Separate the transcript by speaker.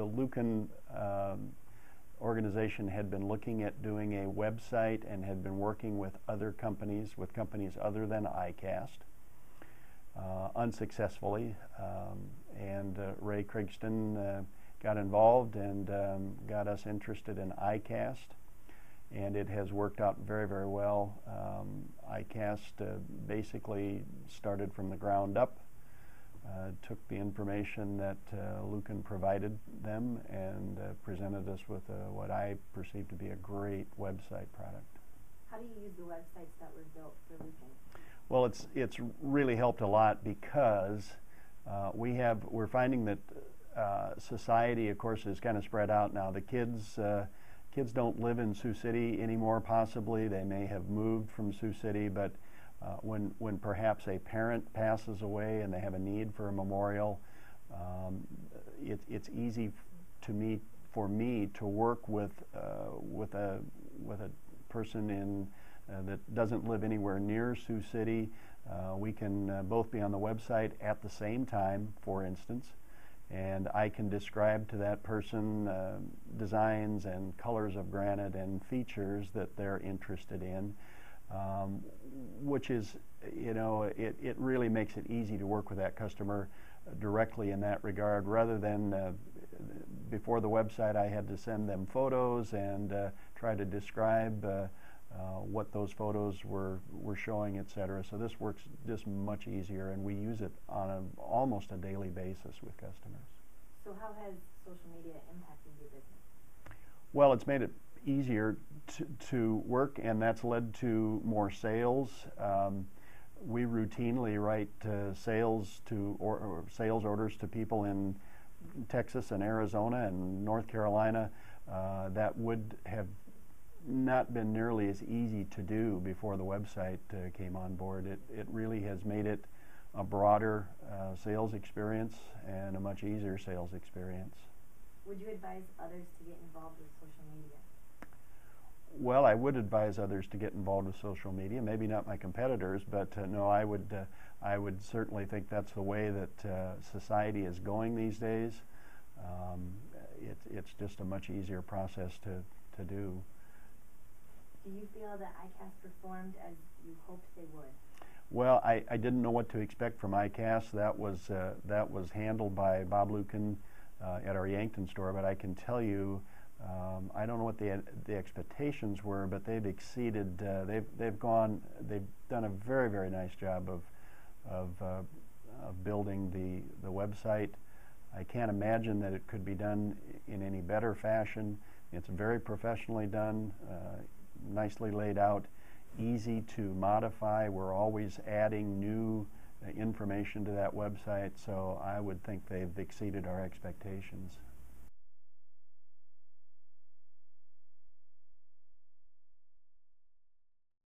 Speaker 1: the Luken um, organization had been looking at doing a website and had been working with other companies, with companies other than ICAST, uh, unsuccessfully. Um, and uh, Ray Krigston uh, got involved and um, got us interested in ICAST. And it has worked out very, very well. Um, ICAST uh, basically started from the ground up took the information that uh, Luken provided them and uh, presented us with a, what I perceive to be a great website product.
Speaker 2: How do you use the websites that were built for Luken?
Speaker 1: Well, it's it's really helped a lot because uh, we have we're finding that uh, society, of course, is kind of spread out now. The kids uh, kids don't live in Sioux City anymore. Possibly they may have moved from Sioux City, but uh, when, when perhaps a parent passes away and they have a need for a memorial, um, it, it's easy to me, for me to work with, uh, with, a, with a person in, uh, that doesn't live anywhere near Sioux City. Uh, we can uh, both be on the website at the same time, for instance, and I can describe to that person uh, designs and colors of granite and features that they're interested in um, which is, you know, it, it really makes it easy to work with that customer directly in that regard rather than uh, before the website I had to send them photos and uh, try to describe uh, uh what those photos were, were showing, et cetera. So this works just much easier and we use it on a, almost a daily basis with customers.
Speaker 2: So how has social media impacted your business?
Speaker 1: Well, it's made it easier to, to work, and that's led to more sales. Um, we routinely write uh, sales to or, or, sales orders to people in Texas and Arizona and North Carolina uh, that would have not been nearly as easy to do before the website uh, came on board. It, it really has made it a broader uh, sales experience and a much easier sales experience.
Speaker 2: Would you advise others to get involved with social media?
Speaker 1: Well, I would advise others to get involved with social media. Maybe not my competitors, but uh, no, I would. Uh, I would certainly think that's the way that uh, society is going these days. Um, it, it's just a much easier process to, to do.
Speaker 2: Do you feel that ICAST performed as you hoped they would?
Speaker 1: Well, I, I didn't know what to expect from ICAST. That was uh, that was handled by Bob Luken uh, at our Yankton store, but I can tell you um, I don't know what the the expectations were, but they've exceeded. Uh, they've they've gone. They've done a very very nice job of of, uh, of building the the website. I can't imagine that it could be done in any better fashion. It's very professionally done, uh, nicely laid out, easy to modify. We're always adding new uh, information to that website, so I would think they've exceeded our expectations.